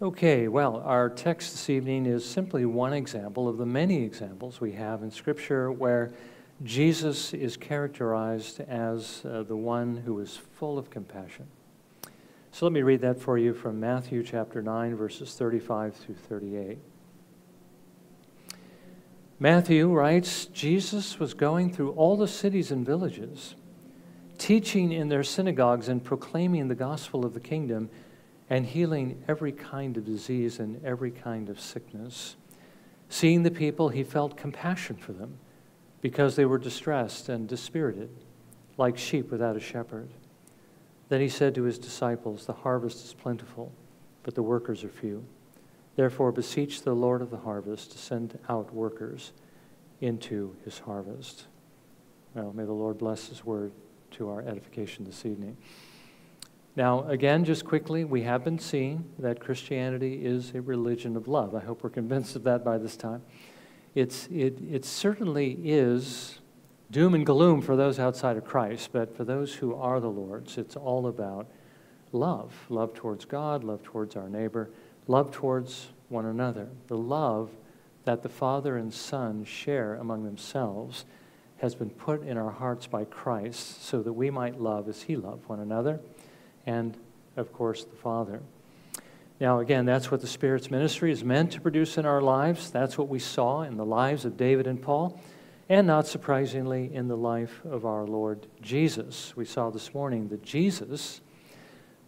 Okay, well, our text this evening is simply one example of the many examples we have in Scripture where Jesus is characterized as uh, the one who is full of compassion. So let me read that for you from Matthew chapter 9, verses 35 through 38. Matthew writes Jesus was going through all the cities and villages, teaching in their synagogues and proclaiming the gospel of the kingdom and healing every kind of disease and every kind of sickness. Seeing the people, he felt compassion for them because they were distressed and dispirited, like sheep without a shepherd. Then he said to his disciples, The harvest is plentiful, but the workers are few. Therefore, beseech the Lord of the harvest to send out workers into his harvest. Well, may the Lord bless his word to our edification this evening. Now, again, just quickly, we have been seeing that Christianity is a religion of love. I hope we're convinced of that by this time. It's, it, it certainly is doom and gloom for those outside of Christ, but for those who are the Lord's, it's all about love love towards God, love towards our neighbor, love towards one another. The love that the Father and Son share among themselves has been put in our hearts by Christ so that we might love as He loved one another and, of course, the Father. Now, again, that's what the Spirit's ministry is meant to produce in our lives. That's what we saw in the lives of David and Paul, and not surprisingly, in the life of our Lord Jesus. We saw this morning that Jesus,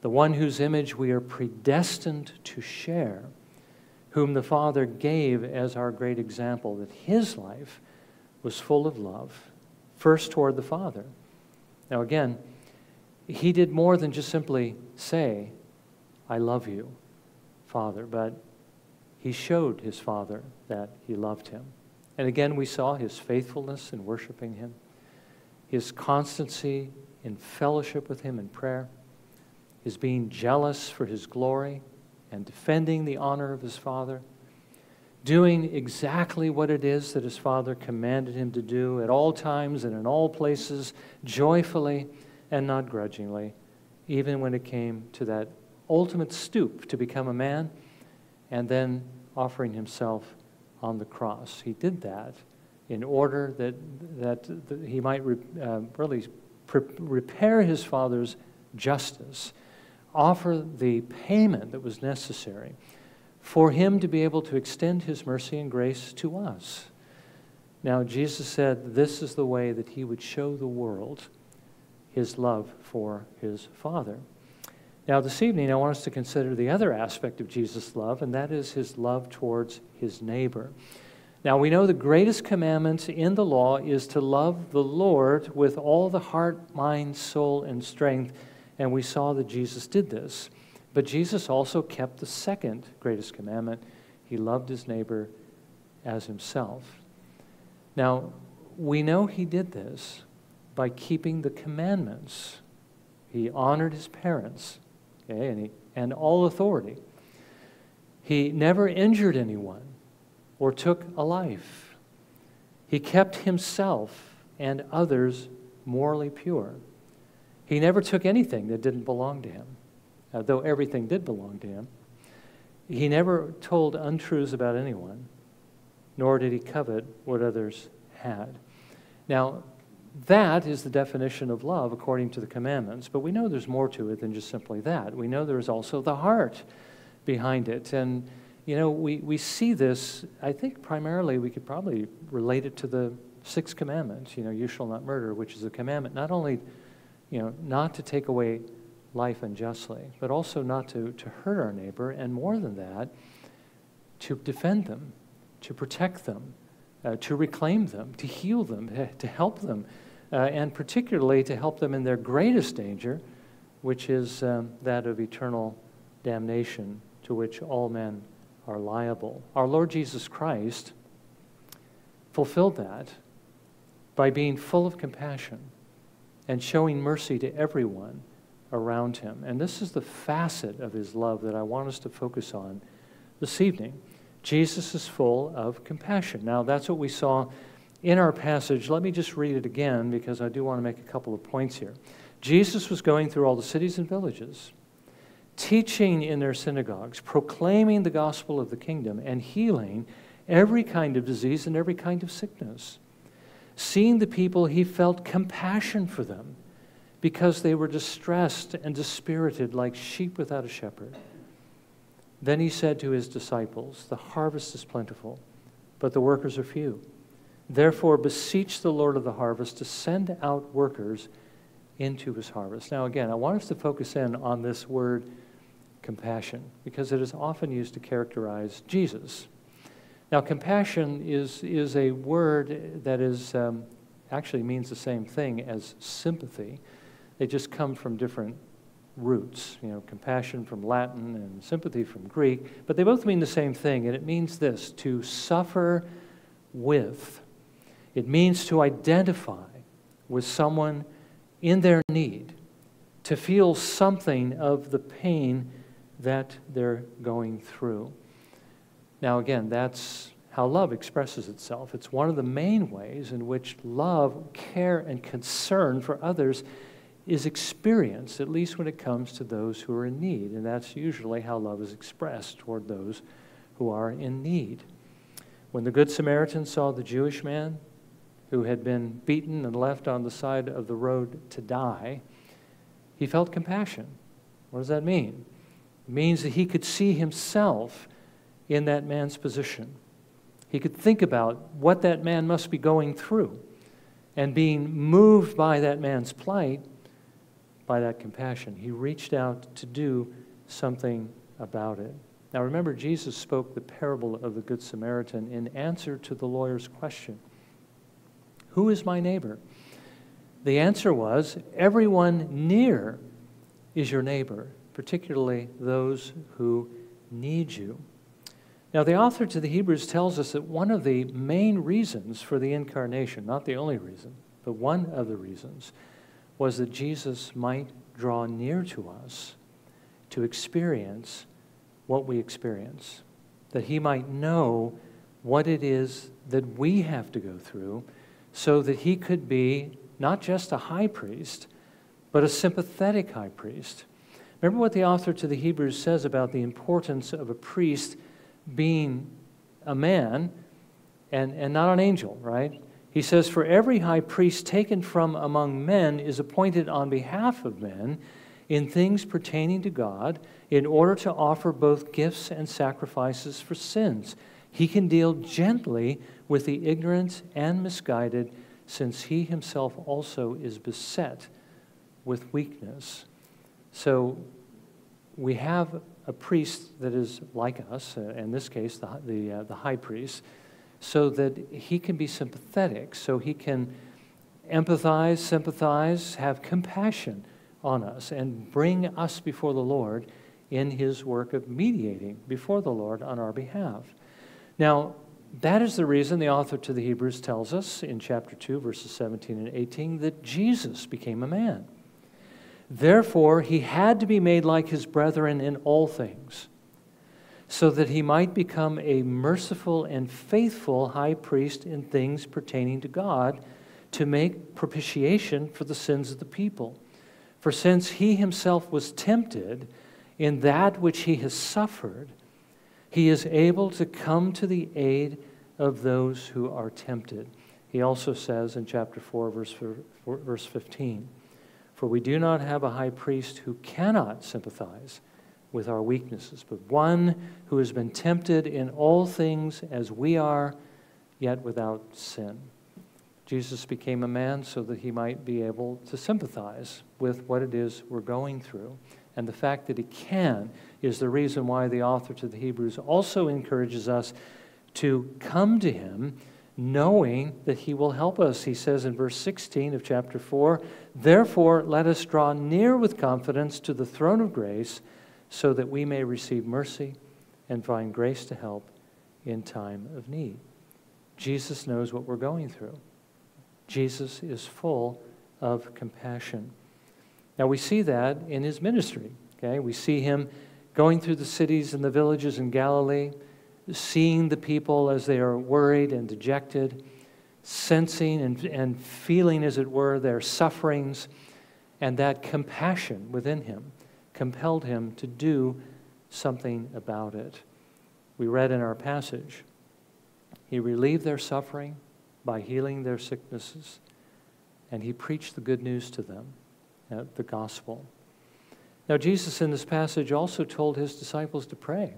the one whose image we are predestined to share, whom the Father gave as our great example, that his life was full of love, first toward the Father. Now, again, he did more than just simply say, I love you, Father, but he showed his Father that he loved him. And again, we saw his faithfulness in worshiping him, his constancy in fellowship with him in prayer, his being jealous for his glory and defending the honor of his Father, doing exactly what it is that his Father commanded him to do at all times and in all places, joyfully and not grudgingly, even when it came to that ultimate stoop to become a man and then offering himself on the cross. He did that in order that, that, that he might re, uh, really pre- repair his father's justice, offer the payment that was necessary for him to be able to extend his mercy and grace to us. Now, Jesus said this is the way that he would show the world his love for his Father. Now, this evening, I want us to consider the other aspect of Jesus' love, and that is his love towards his neighbor. Now, we know the greatest commandment in the law is to love the Lord with all the heart, mind, soul, and strength, and we saw that Jesus did this. But Jesus also kept the second greatest commandment he loved his neighbor as himself. Now, we know he did this by keeping the commandments. He honored his parents okay, and, he, and all authority. He never injured anyone or took a life. He kept himself and others morally pure. He never took anything that didn't belong to him, uh, though everything did belong to him. He never told untruths about anyone, nor did he covet what others had. Now, that is the definition of love according to the commandments. But we know there's more to it than just simply that. We know there's also the heart behind it. And, you know, we, we see this, I think primarily we could probably relate it to the sixth commandment, you know, you shall not murder, which is a commandment not only, you know, not to take away life unjustly, but also not to, to hurt our neighbor, and more than that, to defend them, to protect them, uh, to reclaim them, to heal them, to help them, uh, and particularly to help them in their greatest danger, which is um, that of eternal damnation to which all men are liable. Our Lord Jesus Christ fulfilled that by being full of compassion and showing mercy to everyone around him. And this is the facet of his love that I want us to focus on this evening. Jesus is full of compassion. Now, that's what we saw in our passage. Let me just read it again because I do want to make a couple of points here. Jesus was going through all the cities and villages, teaching in their synagogues, proclaiming the gospel of the kingdom, and healing every kind of disease and every kind of sickness. Seeing the people, he felt compassion for them because they were distressed and dispirited like sheep without a shepherd. Then he said to his disciples, The harvest is plentiful, but the workers are few. Therefore, beseech the Lord of the harvest to send out workers into his harvest. Now, again, I want us to focus in on this word compassion because it is often used to characterize Jesus. Now, compassion is, is a word that is um, actually means the same thing as sympathy. They just come from different roots. You know, compassion from Latin and sympathy from Greek, but they both mean the same thing, and it means this to suffer with. It means to identify with someone in their need, to feel something of the pain that they're going through. Now, again, that's how love expresses itself. It's one of the main ways in which love, care, and concern for others is experienced, at least when it comes to those who are in need. And that's usually how love is expressed toward those who are in need. When the Good Samaritan saw the Jewish man who had been beaten and left on the side of the road to die, he felt compassion. What does that mean? It means that he could see himself in that man's position. He could think about what that man must be going through. And being moved by that man's plight, by that compassion, he reached out to do something about it. Now remember, Jesus spoke the parable of the Good Samaritan in answer to the lawyer's question Who is my neighbor? The answer was, Everyone near is your neighbor, particularly those who need you. Now, the author to the Hebrews tells us that one of the main reasons for the incarnation, not the only reason, but one of the reasons, was that Jesus might draw near to us to experience what we experience, that he might know what it is that we have to go through, so that he could be not just a high priest, but a sympathetic high priest. Remember what the author to the Hebrews says about the importance of a priest being a man and, and not an angel, right? He says, For every high priest taken from among men is appointed on behalf of men in things pertaining to God in order to offer both gifts and sacrifices for sins. He can deal gently with the ignorant and misguided, since he himself also is beset with weakness. So we have a priest that is like us, uh, in this case, the, the, uh, the high priest, so that he can be sympathetic, so he can empathize, sympathize, have compassion on us and bring us before the Lord in his work of mediating before the Lord on our behalf. Now, that is the reason the author to the Hebrews tells us in chapter 2, verses 17 and 18, that Jesus became a man. Therefore, he had to be made like his brethren in all things, so that he might become a merciful and faithful high priest in things pertaining to God to make propitiation for the sins of the people. For since he himself was tempted in that which he has suffered, he is able to come to the aid of those who are tempted. He also says in chapter 4, verse, verse 15, For we do not have a high priest who cannot sympathize with our weaknesses, but one who has been tempted in all things as we are, yet without sin. Jesus became a man so that he might be able to sympathize with what it is we're going through. And the fact that he can is the reason why the author to the Hebrews also encourages us to come to him knowing that he will help us. He says in verse 16 of chapter 4 Therefore, let us draw near with confidence to the throne of grace so that we may receive mercy and find grace to help in time of need. Jesus knows what we're going through. Jesus is full of compassion. Now, we see that in his ministry. Okay? We see him going through the cities and the villages in Galilee, seeing the people as they are worried and dejected, sensing and, and feeling, as it were, their sufferings, and that compassion within him compelled him to do something about it. We read in our passage, he relieved their suffering by healing their sicknesses, and he preached the good news to them, uh, the gospel. Now, Jesus in this passage also told his disciples to pray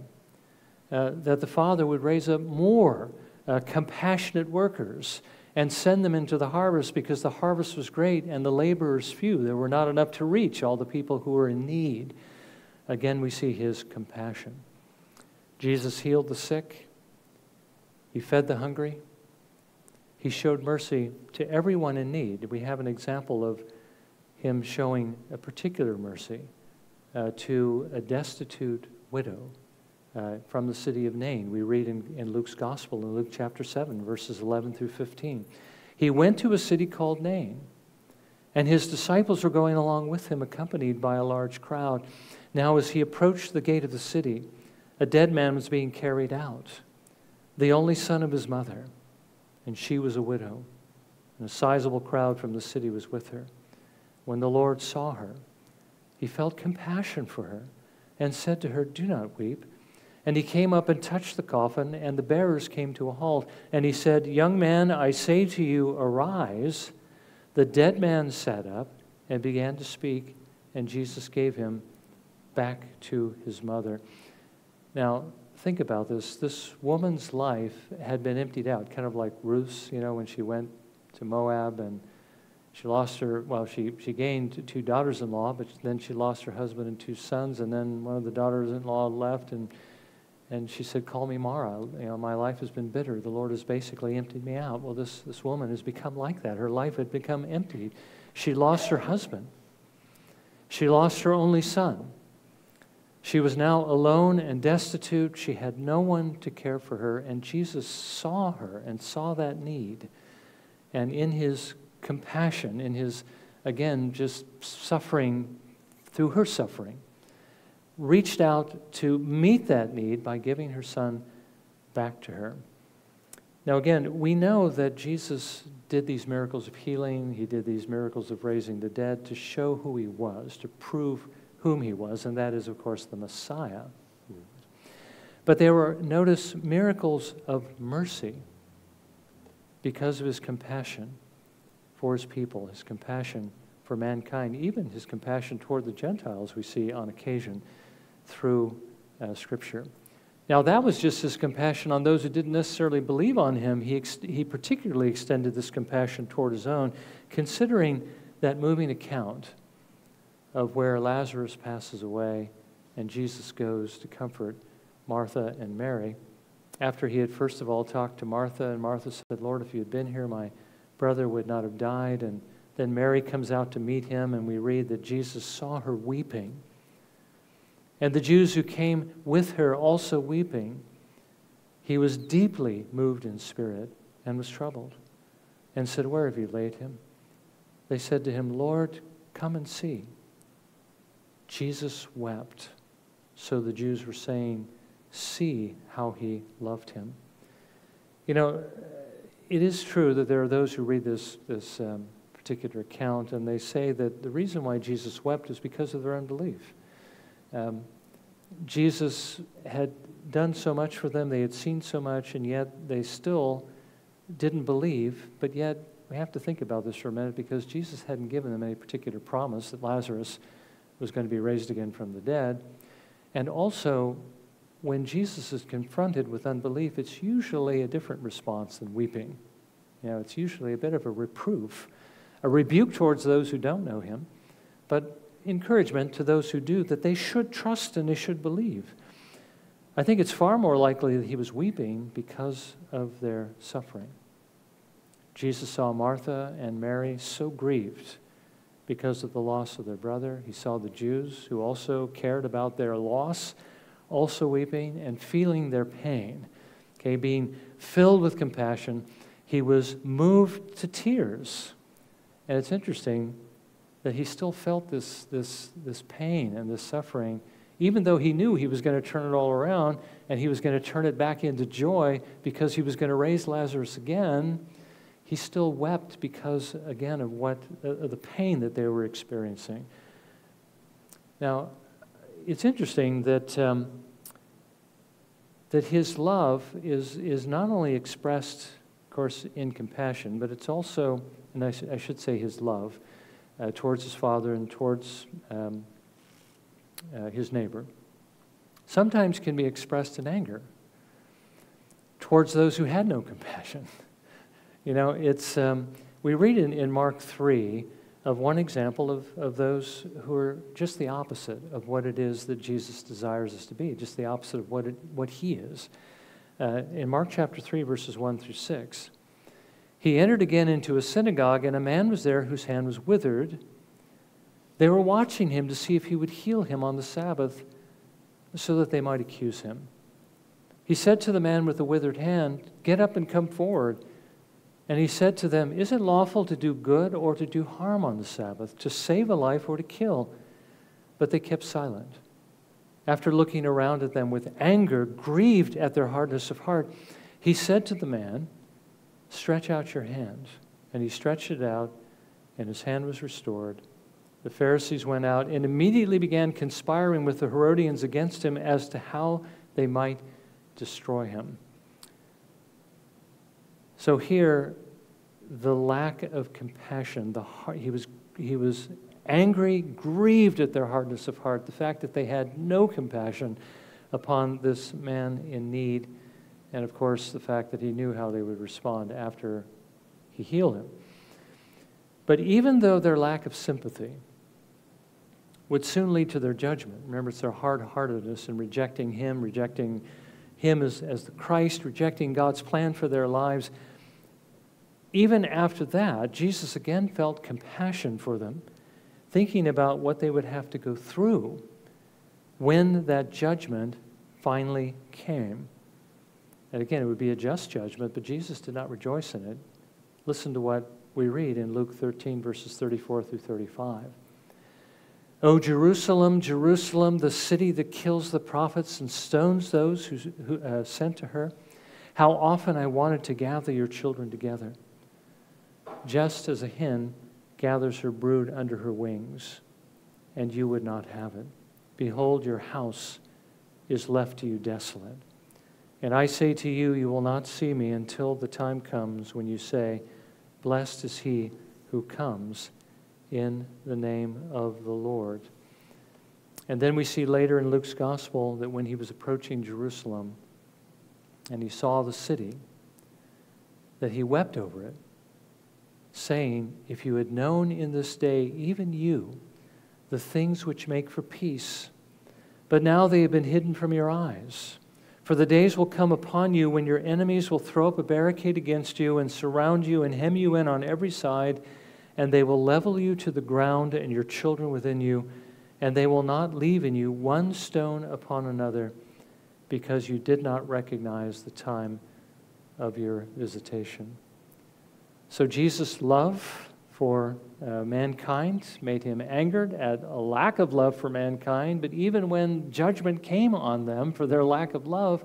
uh, that the Father would raise up more uh, compassionate workers and send them into the harvest because the harvest was great and the laborers few. There were not enough to reach all the people who were in need. Again, we see his compassion. Jesus healed the sick, he fed the hungry, he showed mercy to everyone in need. We have an example of him showing a particular mercy uh, to a destitute widow uh, from the city of Nain. We read in, in Luke's Gospel, in Luke chapter 7, verses 11 through 15. He went to a city called Nain, and his disciples were going along with him, accompanied by a large crowd. Now, as he approached the gate of the city, a dead man was being carried out, the only son of his mother, and she was a widow. And a sizable crowd from the city was with her. When the Lord saw her, he felt compassion for her and said to her, Do not weep. And he came up and touched the coffin, and the bearers came to a halt. And he said, Young man, I say to you, arise. The dead man sat up and began to speak, and Jesus gave him back to his mother. Now, think about this. This woman's life had been emptied out, kind of like Ruth's, you know, when she went to Moab and she lost her, well, she, she gained two daughters in law, but then she lost her husband and two sons, and then one of the daughters in law left, and, and she said, Call me Mara. You know, my life has been bitter. The Lord has basically emptied me out. Well, this, this woman has become like that. Her life had become empty. She lost her husband, she lost her only son. She was now alone and destitute. She had no one to care for her, and Jesus saw her and saw that need. And in his compassion, in his, again, just suffering through her suffering, reached out to meet that need by giving her son back to her. Now, again, we know that Jesus did these miracles of healing, he did these miracles of raising the dead to show who he was, to prove whom he was, and that is, of course, the Messiah. But there were, notice, miracles of mercy because of his compassion for his people, his compassion for mankind, even his compassion toward the Gentiles, we see on occasion through uh, Scripture. Now, that was just his compassion on those who didn't necessarily believe on him. He, he particularly extended this compassion toward his own, considering that moving account of where Lazarus passes away and Jesus goes to comfort Martha and Mary. After he had first of all talked to Martha, and Martha said, Lord, if you had been here, my brother would not have died. And then Mary comes out to meet him, and we read that Jesus saw her weeping. And the Jews who came with her also weeping. He was deeply moved in spirit and was troubled, and said, Where have you laid him? They said to him, Lord, come and see. Jesus wept. So the Jews were saying, See how he loved him. You know, it is true that there are those who read this, this um, particular account and they say that the reason why Jesus wept is because of their unbelief. Um, Jesus had done so much for them, they had seen so much, and yet they still didn't believe. But yet, we have to think about this for a minute because Jesus hadn't given them any particular promise that Lazarus was going to be raised again from the dead. And also, when Jesus is confronted with unbelief, it's usually a different response than weeping. You know, it's usually a bit of a reproof, a rebuke towards those who don't know him, but encouragement to those who do that they should trust and they should believe. I think it's far more likely that he was weeping because of their suffering. Jesus saw Martha and Mary so grieved because of the loss of their brother. He saw the Jews who also cared about their loss also weeping and feeling their pain, okay, being filled with compassion. He was moved to tears. And it's interesting that he still felt this, this, this pain and this suffering, even though he knew he was going to turn it all around and he was going to turn it back into joy because he was going to raise Lazarus again. He still wept because, again, of what the pain that they were experiencing. Now, it's interesting that, um, that his love is, is not only expressed, of course, in compassion, but it's also, and I, I should say his love, uh, towards his father and towards um, uh, his neighbor, sometimes can be expressed in anger towards those who had no compassion. You know, it's, um, we read in, in Mark 3 of one example of, of those who are just the opposite of what it is that Jesus desires us to be, just the opposite of what, it, what he is. Uh, in Mark chapter 3, verses 1 through 6, he entered again into a synagogue, and a man was there whose hand was withered. They were watching him to see if he would heal him on the Sabbath so that they might accuse him. He said to the man with the withered hand, Get up and come forward. And he said to them, Is it lawful to do good or to do harm on the Sabbath, to save a life or to kill? But they kept silent. After looking around at them with anger, grieved at their hardness of heart, he said to the man, Stretch out your hand. And he stretched it out, and his hand was restored. The Pharisees went out and immediately began conspiring with the Herodians against him as to how they might destroy him. So here, the lack of compassion, the heart, he was, he was angry, grieved at their hardness of heart, the fact that they had no compassion upon this man in need, and of course, the fact that he knew how they would respond after he healed him. But even though their lack of sympathy would soon lead to their judgment, remember, it's their hard heartedness and rejecting him, rejecting him as, as the Christ, rejecting God's plan for their lives. Even after that, Jesus again felt compassion for them, thinking about what they would have to go through when that judgment finally came. And again, it would be a just judgment, but Jesus did not rejoice in it. Listen to what we read in Luke 13, verses 34 through 35. O Jerusalem, Jerusalem, the city that kills the prophets and stones those who, who uh, sent to her, how often I wanted to gather your children together, just as a hen gathers her brood under her wings, and you would not have it. Behold, your house is left to you desolate. And I say to you, you will not see me until the time comes when you say, Blessed is he who comes in the name of the Lord. And then we see later in Luke's gospel that when he was approaching Jerusalem and he saw the city, that he wept over it, saying, If you had known in this day, even you, the things which make for peace, but now they have been hidden from your eyes. For the days will come upon you when your enemies will throw up a barricade against you and surround you and hem you in on every side and they will level you to the ground and your children within you, and they will not leave in you one stone upon another, because you did not recognize the time of your visitation. So Jesus' love for uh, mankind made him angered at a lack of love for mankind, but even when judgment came on them for their lack of love,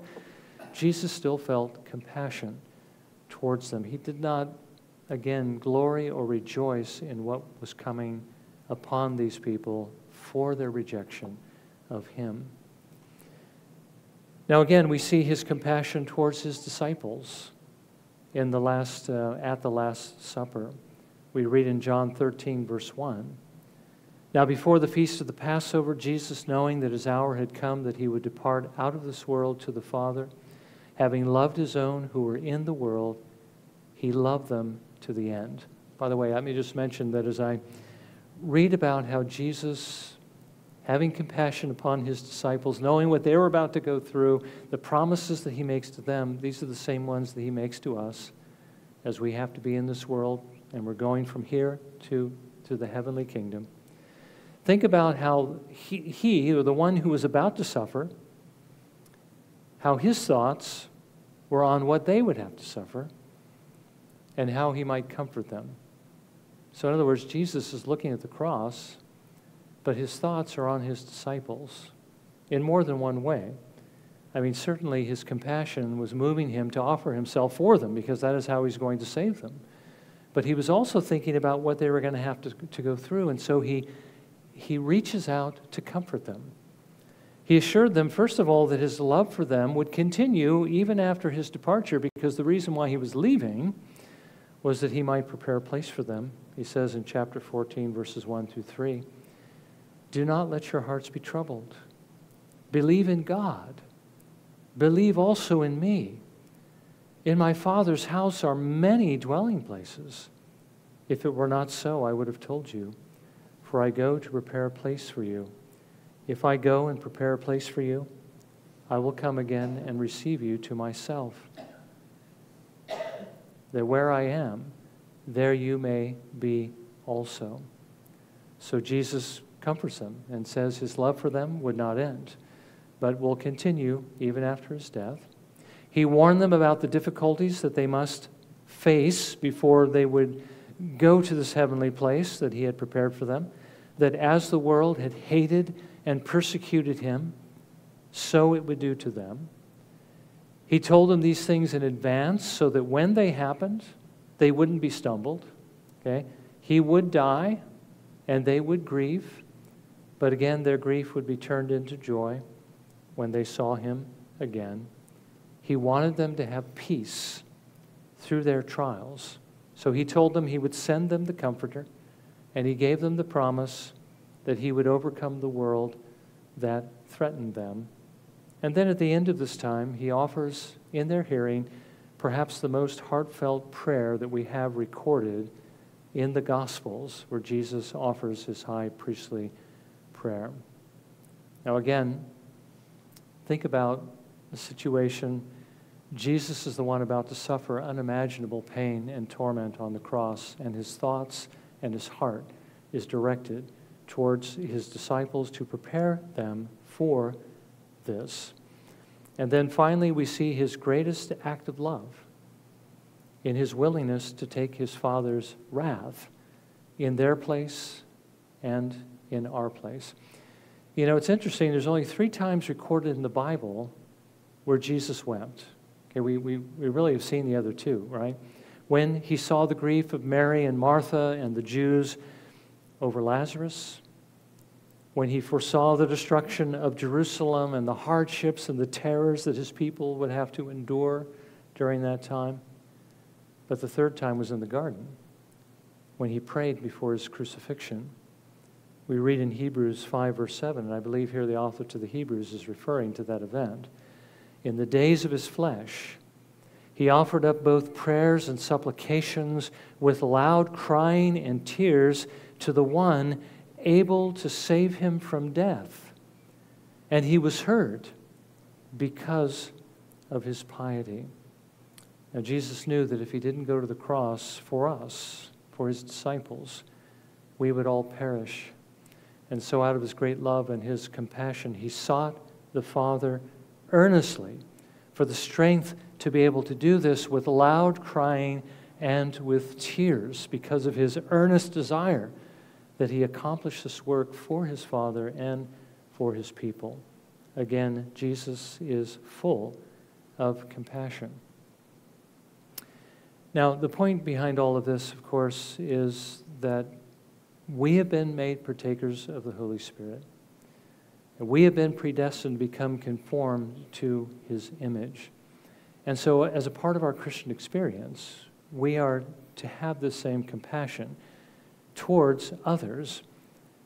Jesus still felt compassion towards them. He did not again glory or rejoice in what was coming upon these people for their rejection of him. Now, again, we see his compassion towards his disciples in the last, uh, at the Last Supper. We read in John 13, verse 1. Now, before the feast of the Passover, Jesus, knowing that his hour had come that he would depart out of this world to the Father, having loved his own who were in the world, he loved them to the end. By the way, let me just mention that as I read about how Jesus, having compassion upon his disciples, knowing what they were about to go through, the promises that he makes to them, these are the same ones that he makes to us as we have to be in this world and we're going from here to, to the heavenly kingdom. Think about how he, he, or the one who was about to suffer, how his thoughts were on what they would have to suffer and how he might comfort them. So, in other words, Jesus is looking at the cross, but his thoughts are on his disciples in more than one way. I mean, certainly his compassion was moving him to offer himself for them because that is how he's going to save them. But he was also thinking about what they were going to have to, go through, and so he, he reaches out to comfort them. He assured them, first of all, that his love for them would continue even after his departure, because the reason why he was leaving was that he might prepare a place for them. He says in chapter 14, verses 1 through 3 Do not let your hearts be troubled. Believe in God. Believe also in me. In my Father's house are many dwelling places. If it were not so, I would have told you, for I go to prepare a place for you. If I go and prepare a place for you, I will come again and receive you to myself, that where I am, there you may be also. So Jesus comforts them and says his love for them would not end, but will continue even after his death. He warned them about the difficulties that they must face before they would go to this heavenly place that he had prepared for them. That as the world had hated and persecuted him, so it would do to them. He told them these things in advance so that when they happened, they wouldn't be stumbled. Okay? He would die and they would grieve, but again, their grief would be turned into joy when they saw him again. He wanted them to have peace through their trials. So he told them he would send them the Comforter, and he gave them the promise that he would overcome the world that threatened them. And then at the end of this time, he offers in their hearing perhaps the most heartfelt prayer that we have recorded in the Gospels, where Jesus offers his high priestly prayer. Now, again, think about the situation. Jesus is the one about to suffer unimaginable pain and torment on the cross, and his thoughts and his heart is directed towards his disciples to prepare them for this. And then finally, we see his greatest act of love in his willingness to take his Father's wrath in their place and in our place. You know, it's interesting, there's only three times recorded in the Bible where Jesus wept. Okay, we, we, we really have seen the other two, right? When he saw the grief of Mary and Martha and the Jews over Lazarus, when he foresaw the destruction of Jerusalem and the hardships and the terrors that his people would have to endure during that time. But the third time was in the garden, when he prayed before his crucifixion. We read in Hebrews 5, verse 7, and I believe here the author to the Hebrews is referring to that event. In the days of his flesh, he offered up both prayers and supplications with loud crying and tears to the one able to save him from death. And he was heard because of his piety. Now, Jesus knew that if he didn't go to the cross for us, for his disciples, we would all perish. And so, out of his great love and his compassion, he sought the Father earnestly for the strength to be able to do this with loud crying and with tears because of his earnest desire that he accomplish this work for his Father and for his people. Again, Jesus is full of compassion. Now, the point behind all of this, of course, is that we have been made partakers of the Holy Spirit. We have been predestined to become conformed to his image. And so, as a part of our Christian experience, we are to have the same compassion towards others,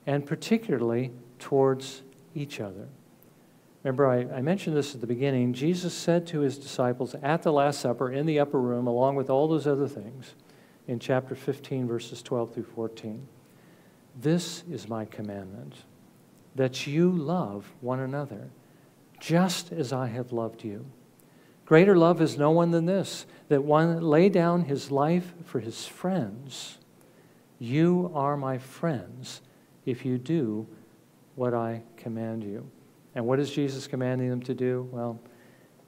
and particularly towards each other. Remember, I, I, mentioned this at the beginning. Jesus said to his disciples at the Last Supper in the upper room, along with all those other things, in chapter 15, verses 12 through 14 This is my commandment, that you love one another, just as I have loved you. Greater love is no one than this, that one lay down his life for his friends. You are my friends if you do what I command you. And what is Jesus commanding them to do? Well,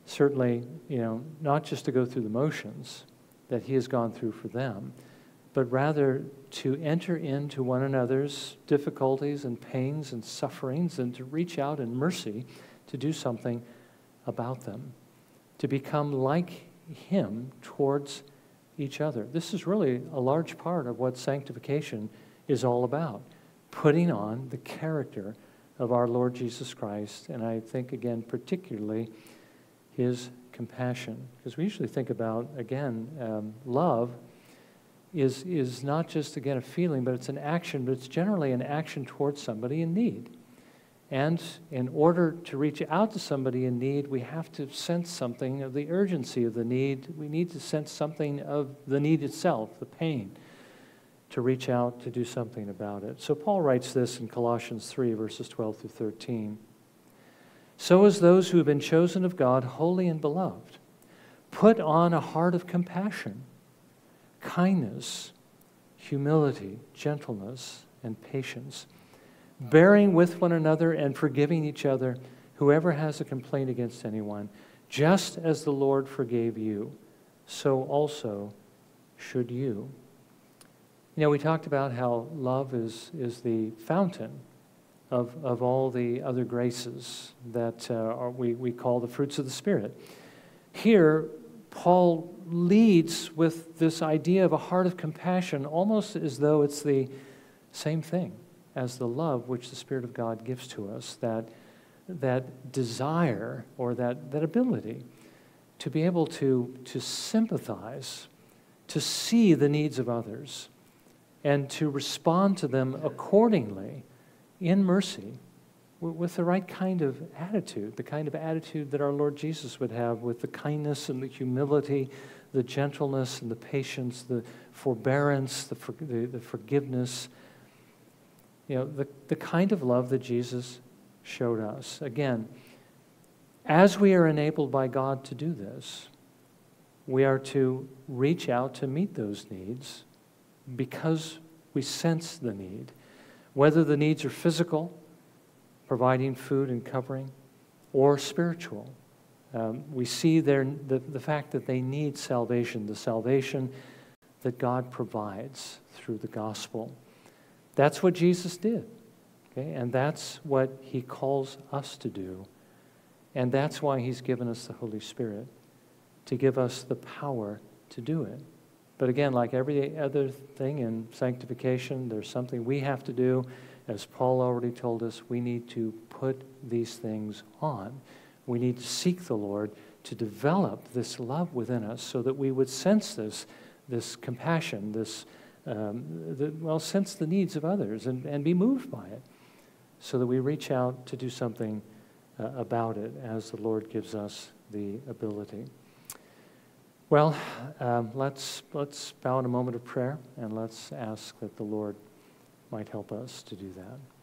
certainly, you know, not just to go through the motions that he has gone through for them, but rather to enter into one another's difficulties and pains and sufferings and to reach out in mercy to do something about them, to become like him towards each other. This is really a large part of what sanctification is all about putting on the character of our Lord Jesus Christ, and I think, again, particularly his compassion. Because we usually think about, again, um, love is, is not just, again, a feeling, but it's an action, but it's generally an action towards somebody in need. And in order to reach out to somebody in need, we have to sense something of the urgency of the need. We need to sense something of the need itself, the pain, to reach out to do something about it. So Paul writes this in Colossians 3, verses 12 through 13. So as those who have been chosen of God, holy and beloved, put on a heart of compassion, kindness, humility, gentleness, and patience bearing with one another and forgiving each other, whoever has a complaint against anyone, just as the Lord forgave you, so also should you. You know, we talked about how love is, is the fountain of, of all the other graces that uh, are, we, we call the fruits of the Spirit. Here, Paul leads with this idea of a heart of compassion almost as though it's the same thing as the love which the Spirit of God gives to us, that, that desire or that, that ability to be able to, to sympathize, to see the needs of others, and to respond to them accordingly in mercy with the right kind of attitude, the kind of attitude that our Lord Jesus would have with the kindness and the humility, the gentleness and the patience, the forbearance, the, for, the, the forgiveness you know, the, the kind of love that Jesus showed us. Again, as we are enabled by God to do this, we are to reach out to meet those needs because we sense the need. Whether the needs are physical, providing food and covering, or spiritual. Um, we see their, the, the fact that they need salvation, the salvation that God provides through the gospel. That's what Jesus did. Okay? And that's what he calls us to do. And that's why he's given us the Holy Spirit, to give us the power to do it. But again, like every other thing in sanctification, there's something we have to do. As Paul already told us, we need to put these things on. We need to seek the Lord to develop this love within us so that we would sense this, this compassion, this um, the, well, sense the needs of others and, and be moved by it so that we reach out to do something uh, about it as the Lord gives us the ability. Well, um, let's, let's bow in a moment of prayer and let's ask that the Lord might help us to do that.